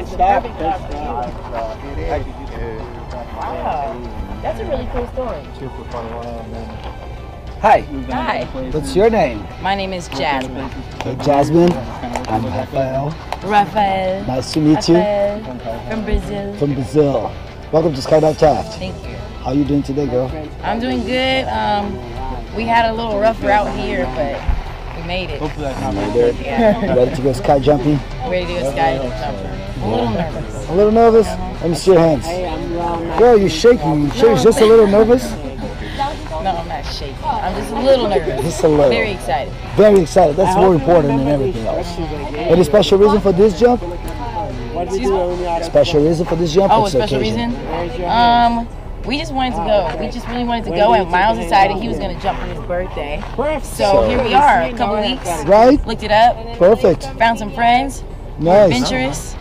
Wow. That's a really cool story. Hi, Hi. what's your name? My name is Jasmine. Hey, Jasmine. I'm Rafael. Rafael. Nice to meet you. From Brazil. From Brazil. Welcome to Skydive Taft. Thank you. How are you doing today, girl? I'm doing good. Um, we had a little rough route here, but we made it. Yeah. You ready to go sky jumping? Ready to go sky jumper. A little nervous. A little nervous? Let me see your hands. Girl, you're shaking. You sure you're just a little nervous? No, I'm not shaking. I'm just a little nervous. Just a little. Very excited. Very excited. That's more important than everything else. Any special reason for this jump? Excuse me? Special reason for this jump? Oh, a It's the special occasion. reason? Um, we just wanted to go. We just really wanted to go, and Miles decided he was going to jump for his birthday. So here we are, a couple weeks. Right? Looked it up, Perfect. found some friends, Nice. adventurous.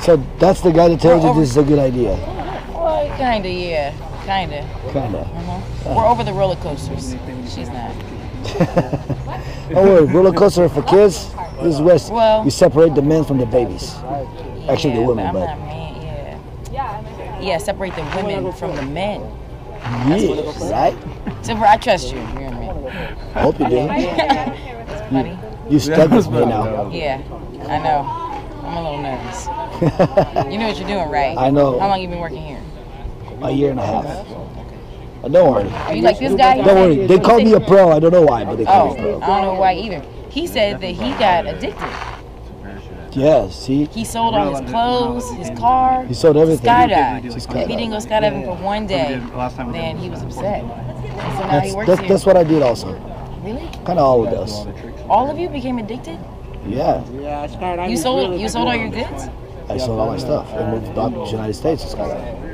So that's the guy that tells you this is a good idea. Well, kinda, yeah, kinda. Kinda. Uh-huh. We're over the roller coasters. She's not. Oh, Don't worry, roller coaster for kids. This is where s- Well- you separate the men from the babies. Actually, the Yeah, women, I'm but not man. Yeah. Separate the women from the men. yeah, right? Silver, I trust you. You're a man. I hope you do. Funny. You stuck with me now. Yeah, I know. I'm a little nervous. You know what you're doing, right? I know. How long you been working here? A year and a half. Uh, don't worry. Are you like this guy? Don't worry. They he call me a pro. I don't know why, but they call Oh, me I a don't know why either. He said that he got addicted. Yeah, see? He sold all his clothes, his car, He sold everything. skydived. He If he didn't go skydiving for one day, then he was upset. And so now he That's, works that's, here. that's what I did also. Really? Kind of all of us. All of you became addicted? Yeah. Yeah, I skydived. You sold you sold all your goods? I sold all my stuff and moved back to the United States to skydive.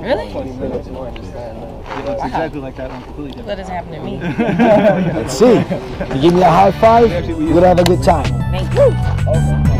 Really? It's exactly like that one, completely different. That doesn't happen to me. Let's see. You give me a high five, we're gonna have a good time. Thank you.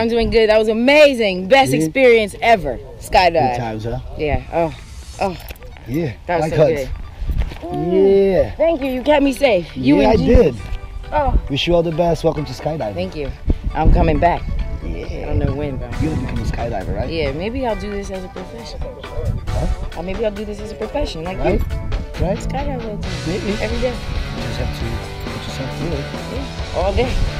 I'm doing good. That was amazing. Best Yeah. experience ever. Good Skydive. times, huh? Yeah. Oh, oh, Yeah. that was like so hugs. good. Yeah. Thank you. You kept me safe. You yeah, and I did. Oh, Wish you all the best. Welcome to skydiving. thank you. I'm coming back. Yeah. I don't know when, but You're gonna become a skydiver, right? yeah, maybe I'll do this as a profession. Huh? Or maybe I'll do this as a profession, like Right? you. Right? Skydive all the time. Maybe. every day, You just have to put yourself through it. all day.